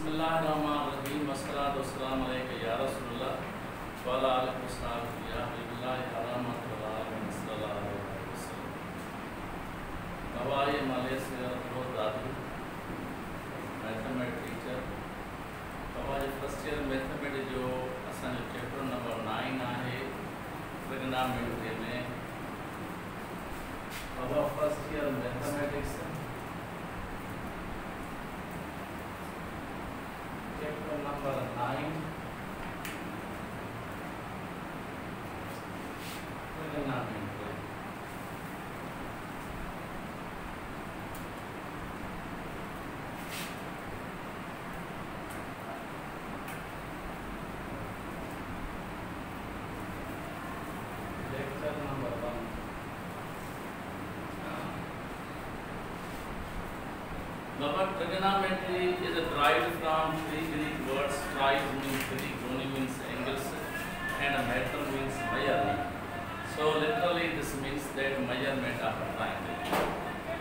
بسم اللہ الرحمن الرحیم والصلاة والسلام علیکہ یا رسول اللہ وعلا علیکم السلام یا حبیب اللہ علامت والعالم صلی اللہ علیہ وسلم ہوائی مالیسیا بہت دادی میتھمیٹ ٹیچر ہوائی فرسٹ ایئر میتھمیٹ جو اسان جو چیپٹر نمبر نائن ہے ٹرگنامنٹری میں ہوا first year mathematics trigonometry lecture number 1 Baba, trigonometry is derived from three Greek words. Tri state measurement of appliance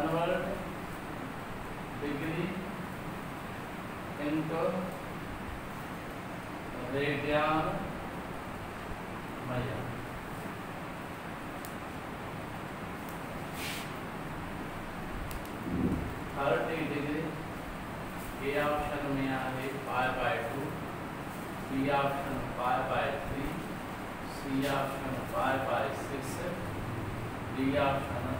Anwar degree into radian میئر thirty degree A option میں آگے pi by two B option pi by three C option pi by six D option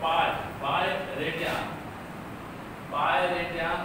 pi pi radian pi radian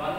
1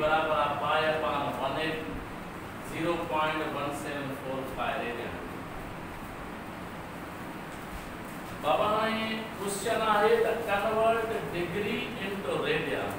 برابرہ pi پان one eighty zero point one seven four five area. Baba hai question hai the convert degree into radian.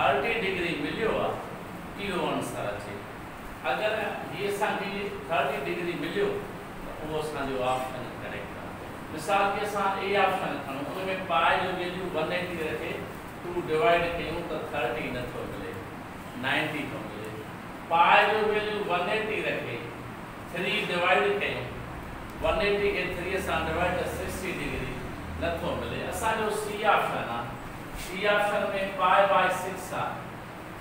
Thirty degree آهي اهو answer اچي اگر اسان کي thirty degree مليو ته option correct مثال ڪي اسان آپشن کڻون ان ۾ پائي ويليو ون ايٽي رکي ٽو ڊوائيڊ ڪيون ته ٿرٽي نٿو ملي نائنٽي ٿو ملي. پائي جو ويليو ون ايٽي رکي ٿري ڊوائيڊ ڪيون ون ايٽي کي ٿريءَ سان ڊوائيڊ ته سڪسٽي ڊگري نٿو ملي. اسان جو سي آپشن آهي سی آپشن میں پائے بائی سکس تھا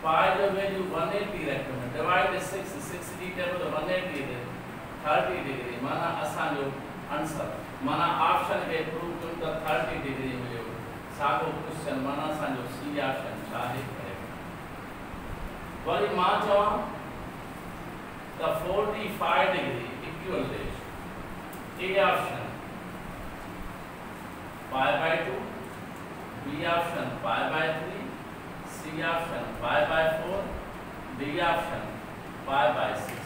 پائے جو ویلیو ون ایٹی رکھتے ہیں divide six six D table one eighty day thirty degree مانا اسان جو آنسر مانا آپشن ہے پروو کن تا تھرٹی ڈگری ملے ساگو کوشچن مانا اسان جو سی آپشن شاہد کرے ولی ماں چواں تا forty five degree equal rash A option pi by two B option 5 by 3, C option 5 by 4, D option 5 by 6.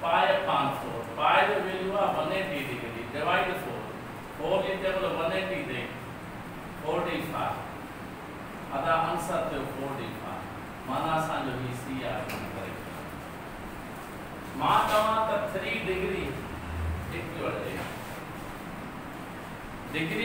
pi upon 4. Pi will be 180 degree. Divide 4. 4 is equal 180 degree. 45 is equal to 4. That is the answer to 4 is equal to 4. Mana sanjo hi si ya hai. Maa kama ta 3 degree. Degree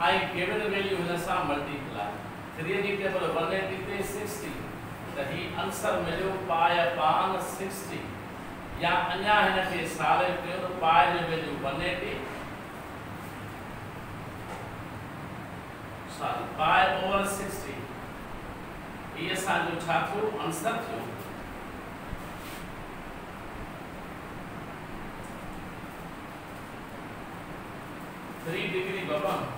I gave the value in a sum multiply. 3 divided by 183 is 60. The he answer value pi upon 60. Yeah, and yeah, and if it's all right, you know, pi value 180. Sorry, pi over 60. Yes, I will talk to answer to you. Three degree government.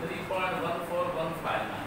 3.1415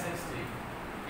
60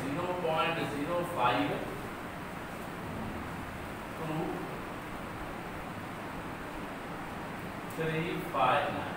0.05 to 0.05 point zero five two three five nine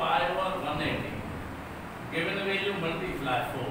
pi over 180 given value multiply 4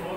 4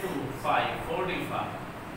2 5 45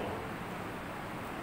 4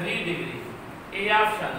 3 degree A option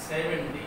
70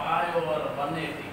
pi over 180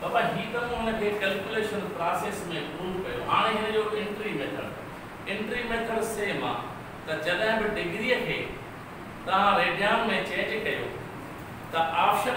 بابا، ہی تم انہوں نے calculation process میں پرو پہ آنے ہیں جو انٹری میتھڈ انٹری میتھڈ سے ماں تا جلہ ہمیں ڈگری ہے تا ریڈیان میں چینج کہو the option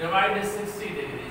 divide sixty degree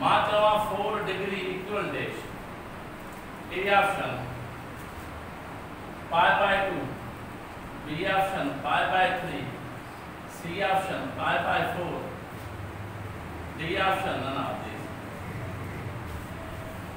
matter of 4 degree equal dash A option pi by 2 B option pi by 3 C option pi by 4 D option none of these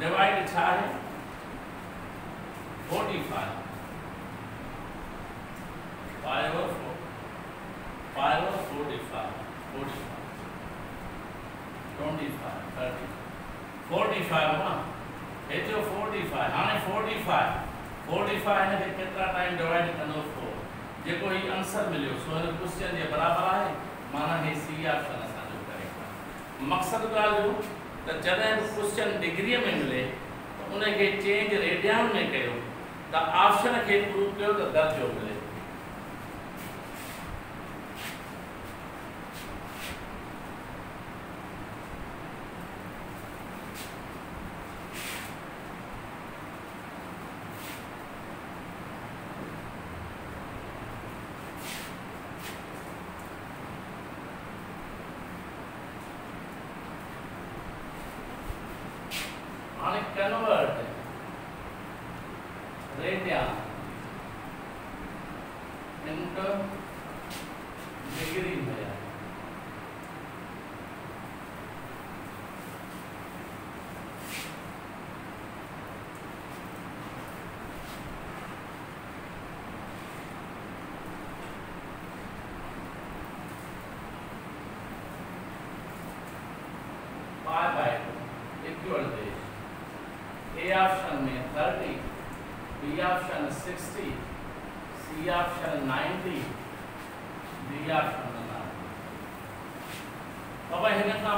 divided time 45 pi over 4 pi over 45 45 25 30 45 ہونا ہے جو 45 ہاں 45 45 ہے کہ کترہ time divide کرنے ہو 4 یہ کوئی انصر ملے ہو سوہر کسیان یہ برابر آئے مانا ہے سی آپ سنسان جو کرے گا مقصد کا جو جدن ڈگری میں ملے ان چینج ریڈیا میں کرپشن کے پروگرد درج ملے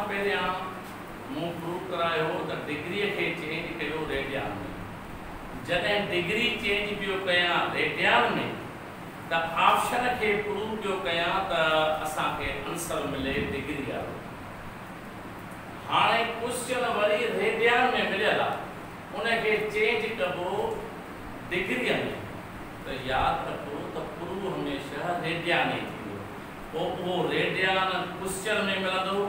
کام پہ دیا مو پروف کرائے ہو تو ڈگری کے چینج پہ ہو ریڈیا میں جدہ ڈگری چینج پہ ہو کہیا ریڈیا میں تا آپ شرح کے پروف پہ ہو کہیا تا اسا کے انصر ملے ڈگری آئے ہو ہاں ایک پوششن وری ریڈیا میں ملے دا انہیں کے چینج پہ ہو ڈگری آئے ہو تا یاد پہ ہو تا پروف ہمیں شرح ریڈیا وہ ریڈیا نا میں ملے دو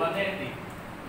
180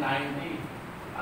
90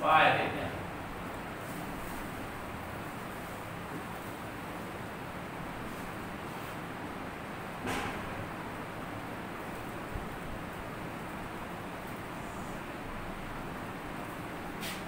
five radian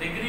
degree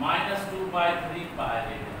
minus two by three pi radian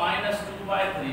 minus two by three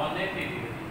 one eighty degree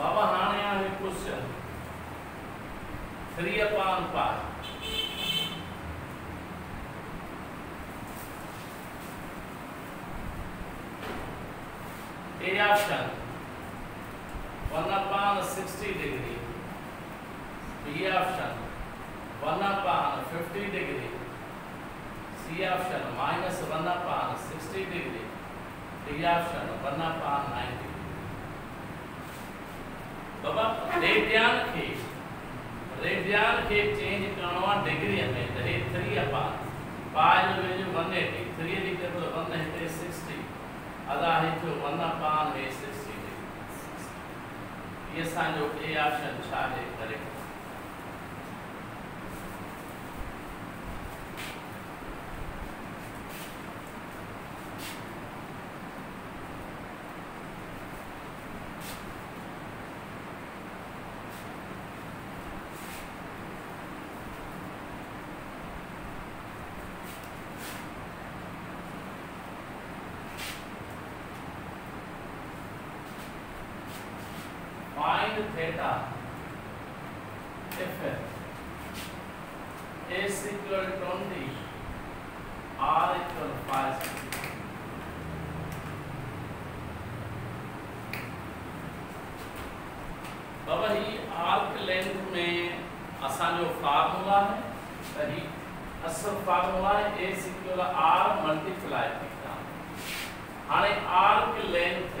بابا ہانے آنے کچھ سے three upon pi A option one upon sixty degree B option one upon fifty degree C option minus one upon sixty degree B option one upon ninety بابا radian کے ریڈیان کے change کرنوا degree ہمیں دہی تھری اپا پائے جو میں جو بننے تھی تھری لیٹر تو بننے ہی تھی سکسٹی ادا ہی تھی بننا پان ہی سکسٹی یہ سان جو اے آپشن چاہے correct S equal 20, R equal 5 بابا ہی آرک لینتھ میں آسان جو فارمولا ہے قریب اصل فارمولا ہے S equal to R multiply کرتا ہانے arc length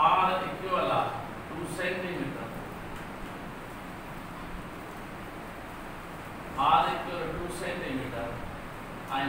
R equal R two centimetre R equal to centimetre I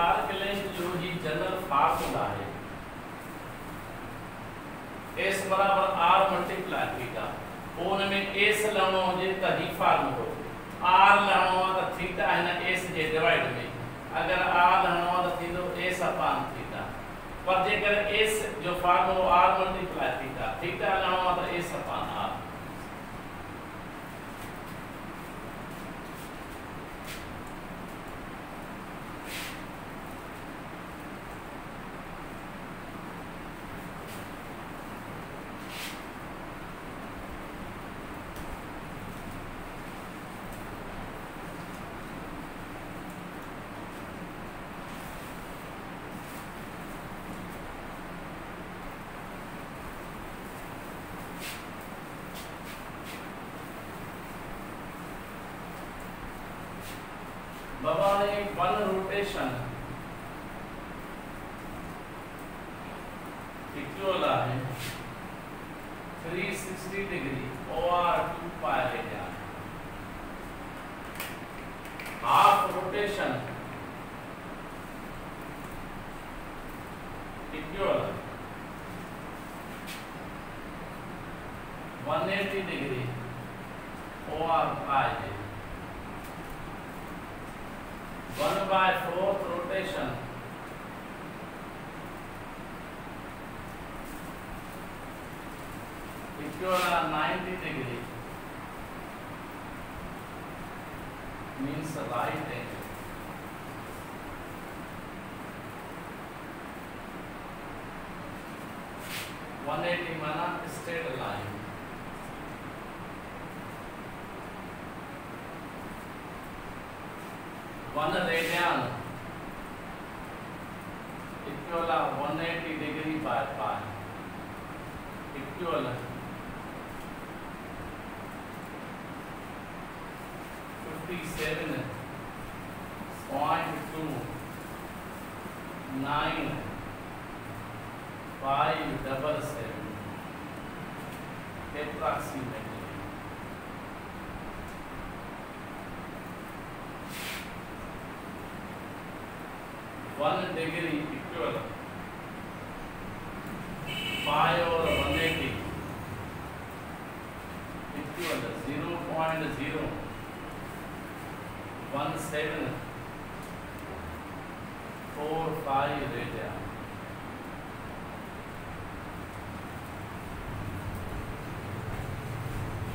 arc length جو ہی جنرل پاس ہوتا ہے ایس برابر آر منٹیپلائی تھی گا اون میں ایس لہنو ہوجے تہی فارم ہو آر لہنو آتا تھیتا ہے نا ایس جے ڈیوائیڈ میں اگر آر لہنو آتا تھی تو ایس اپان تھیتا پر جے کر ایس جو فارم ہو آر منٹیپلائی تھیتا تھیتا لہنو آتا ایس اپان نے ون روٹیشن والا ہے three sixty degree or two pi لے گیا ہاف روٹیشن والا ون ایٹی ڈگری تعریف دیں گے ون ایٹی مانا straight line. One radian. Equal one eighty degree by pi equal fifty seven one degree equivalent. Pi over 180 equivalent. 0 point 0 one seven four five radian.